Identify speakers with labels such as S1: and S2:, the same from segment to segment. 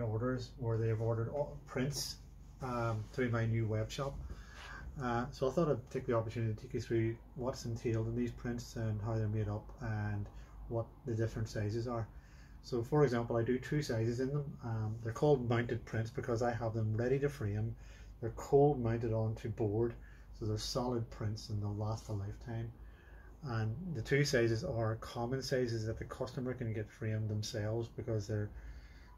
S1: orders where they've ordered prints um, through my new web shop. Uh, so I thought I'd take the opportunity to take you through what's entailed in these prints and how they're made up and what the different sizes are. So for example, I do two sizes in them. Um, they're called mounted prints because I have them ready to frame. They're cold mounted onto board, so they're solid prints and they'll last a lifetime. And the two sizes are common sizes that the customer can get framed themselves because they're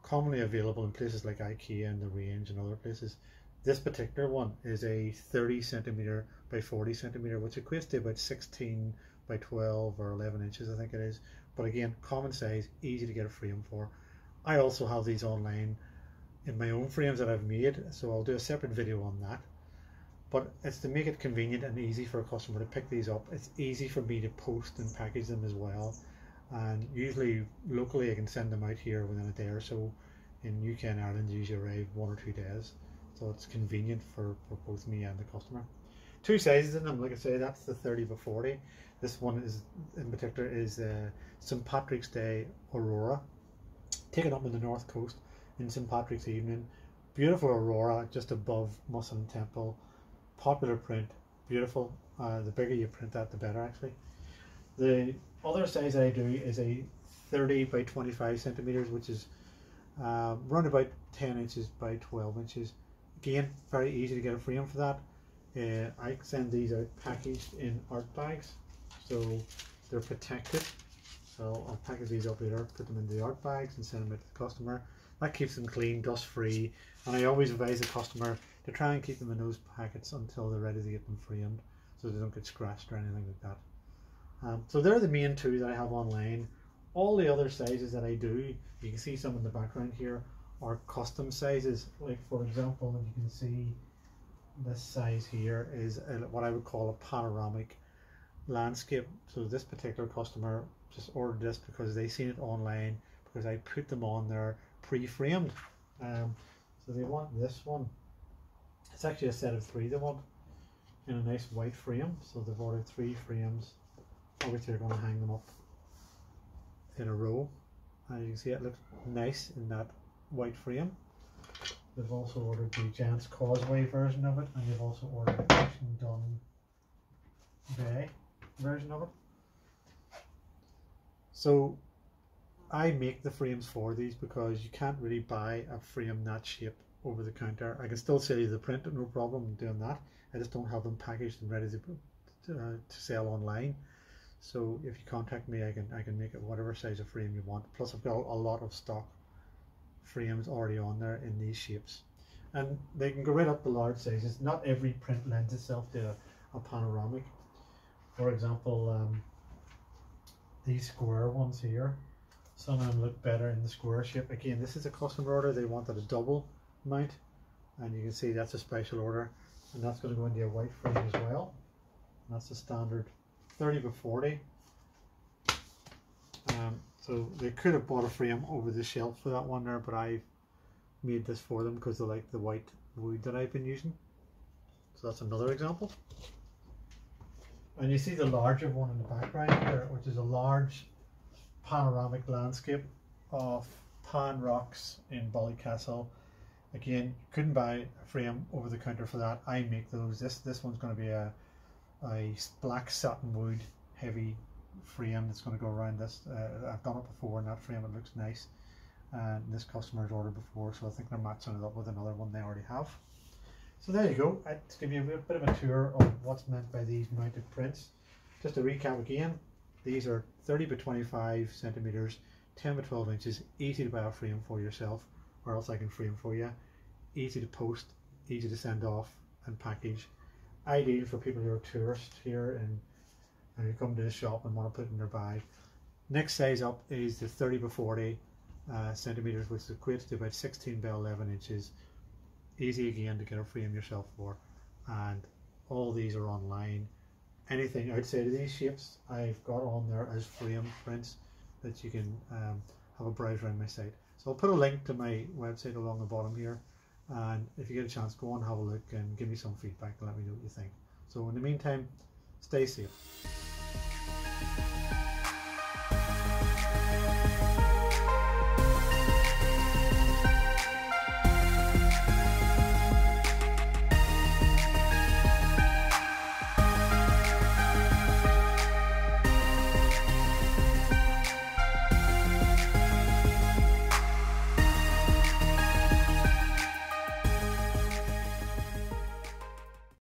S1: commonly available in places like IKEA and the range and other places. This particular one is a 30 centimeter by 40 centimeter, which equates to about 16 by 12 or 11 inches, I think it is. But again, common size, easy to get a frame for. I also have these online in my own frames that I've made, so I'll do a separate video on that. But it's to make it convenient and easy for a customer to pick these up. It's easy for me to post and package them as well. And usually locally I can send them out here within a day or so. In UK and Ireland usually arrive one or two days. So it's convenient for, for both me and the customer. Two sizes in them, like I say, that's the 30 by 40. This one is in particular is uh, St Patrick's Day Aurora, taken up in the north coast in St Patrick's evening. Beautiful aurora just above Mussenden Temple. Popular print, beautiful. Uh, the bigger you print that, the better actually. The other size I do is a 30 by 25 centimeters, which is uh, around about 10 inches by 12 inches. Again, very easy to get a frame for that. Uh, I send these out packaged in art bags, so they're protected. So I'll package these up later, put them in the art bags and send them out to the customer. That keeps them clean, dust free, and I always advise the customer to try and keep them in those packets until they're ready to get them framed, so they don't get scratched or anything like that. Um, so they're the main two that I have online. All the other sizes that I do, you can see some in the background here, are custom sizes. Like for example, you can see this size here is a, what I would call a panoramic landscape. So this particular customer just ordered this because they seen it online because I put them on there pre-framed. Um, so they want this one. It's actually a set of three they want in a nice white frame. So they've ordered three frames. Obviously they're going to hang them up in a row. As you can see it looks nice in that white frame. They've also ordered the Giant's Causeway version of it and they've also ordered the Action Done Bay version of it. So I make the frames for these because you can't really buy a frame that shape over the counter. I can still sell you the print, no problem doing that. I just don't have them packaged and ready to, uh, to sell online. So if you contact me, I can I can make it whatever size of frame you want. Plus, I've got a lot of stock frames already on there in these shapes, and they can go right up to large sizes. Not every print lends itself to a, a panoramic. For example, um, these square ones here, some of them look better in the square shape. Again, this is a custom order. They wanted a double mount, and you can see that's a special order, and that's going to go into a white frame as well. And that's the standard 30 by 40. Um, so they could have bought a frame over the shelf for that one there, but I made this for them because they like the white wood that I've been using. So that's another example. And you see the larger one in the background here, which is a large panoramic landscape of Pan Rocks in Ballycastle. Again, couldn't buy a frame over the counter for that. I make those. This this one's going to be a a black satin wood heavy frame that's going to go around this. Uh, I've done it before in that frame, it looks nice. And this customer's ordered before, so I think they're matching it up with another one they already have. So there you go. I to give you a bit of a tour of what's meant by these mounted prints. Just to recap again, these are 30 by 25 centimeters, 10 by 12 inches, easy to buy a frame for yourself, or else I can frame for you. Easy to post, easy to send off and package ideal for people who are tourists here and, and come to the shop and want to put in their bag. Next size up is the 30 by 40 uh, centimeters, which equates to about 16 by 11 inches. Easy again to get a frame yourself for, and all these are online. Anything. Outside of these shapes, I've got on there as frame prints that you can um, have a browse around my site. So I'll put a link to my website along the bottom here and if you get a chance go on, have a look and give me some feedback and let me know what you think. So in the meantime stay safe